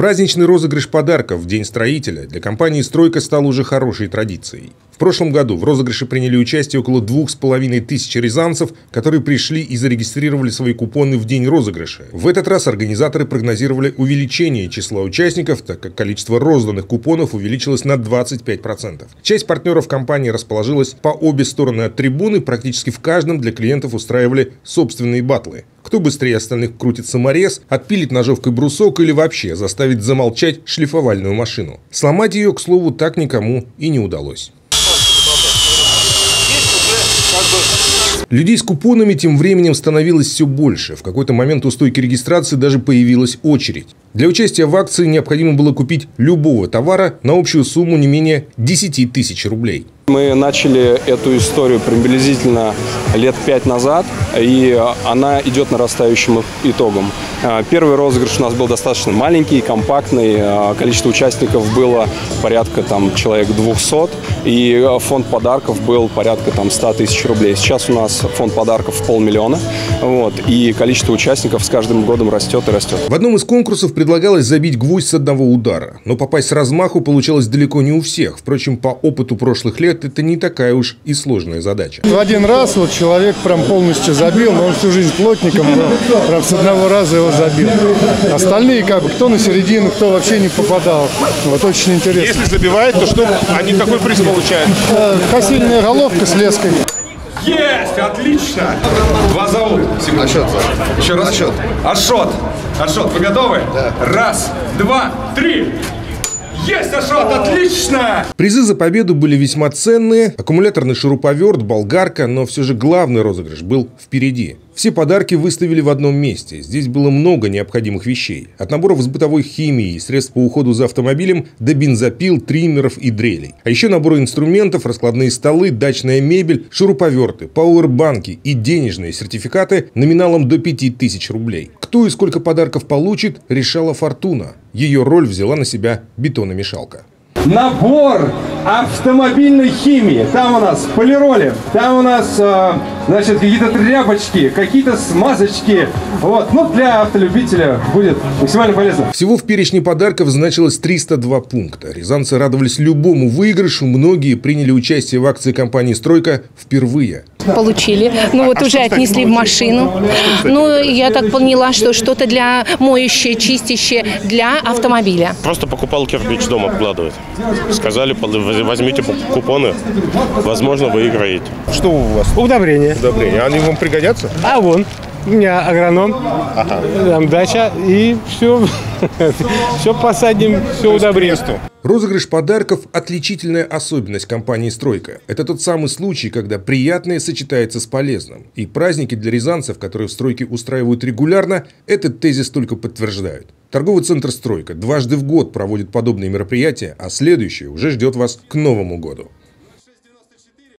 Праздничный розыгрыш подарков в День строителя для компании «Стройка» стал уже хорошей традицией. В прошлом году в розыгрыше приняли участие около двух с половиной тысяч рязанцев, которые пришли и зарегистрировали свои купоны в день розыгрыша. В этот раз организаторы прогнозировали увеличение числа участников, так как количество розданных купонов увеличилось на 25%. Часть партнеров компании расположилась по обе стороны от трибуны, практически в каждом для клиентов устраивали собственные батлы. Кто быстрее остальных крутит саморез, отпилит ножовкой брусок или вообще заставит замолчать шлифовальную машину. Сломать ее, к слову, так никому и не удалось. Людей с купонами тем временем становилось все больше. В какой-то момент у стойки регистрации даже появилась очередь. Для участия в акции необходимо было купить любого товара на общую сумму не менее 10 тысяч рублей. Мы начали эту историю приблизительно лет пять назад, и она идет нарастающим итогом. А, первый розыгрыш у нас был достаточно маленький, компактный. А, количество участников было порядка там, человек 200, и фонд подарков был порядка там, 100 тысяч рублей. Сейчас у нас фонд подарков полмиллиона, вот, и количество участников с каждым годом растет и растет. В одном из конкурсов предлагалось забить гвоздь с одного удара, но попасть с размаху получалось далеко не у всех. Впрочем, по опыту прошлых лет это не такая уж и сложная задача. В один раз вот человек прям полностью забил, но он всю жизнь плотником был, прям с одного раза его забил. Остальные как бы, кто на середину, кто вообще не попадал. Вот очень интересно. Если забивает, то что они такой приз получают? Э, косильная головка с леской. Есть! Отлично! Два зовут. Ашот. Еще раз. Ашот. Ашот. Ашот, вы готовы? Да. Раз, два, три. Есть, Ашот, отлично! Призы за победу были весьма ценные. Аккумуляторный шуруповерт, болгарка, но все же главный розыгрыш был впереди. Все подарки выставили в одном месте. Здесь было много необходимых вещей. От наборов с бытовой химией, средств по уходу за автомобилем до бензопил, триммеров и дрелей. А еще наборы инструментов, раскладные столы, дачная мебель, шуруповерты, пауэрбанки и денежные сертификаты номиналом до 5000 рублей. Кто и сколько подарков получит, решала Фортуна. Ее роль взяла на себя бетономешалка набор автомобильной химии. Там у нас полироли, там у нас, э, значит, какие-то тряпочки, какие-то смазочки. Вот, ну, для автолюбителя будет максимально полезно. Всего в перечне подарков значилось 302 пункта. Рязанцы радовались любому выигрышу. Многие приняли участие в акции компании «Стройка» впервые. Получили. Ну, вот а уже отнесли в машину. Ну, я так поняла, что что-то для моющее, чистящее для автомобиля. Просто покупал кирпич дома обкладывать. Сказали, возьмите купоны, возможно, выиграете. Что у вас? Удобрения. Удобрения. Они вам пригодятся? А вон, у меня агроном, ага. там дача, и все, все посадим, все удобрим. Розыгрыш подарков – отличительная особенность компании «Стройка». Это тот самый случай, когда приятное сочетается с полезным. И праздники для рязанцев, которые в «Стройке» устраивают регулярно, этот тезис только подтверждают. Торговый центр «Стройка» дважды в год проводит подобные мероприятия, а следующее уже ждет вас к Новому году.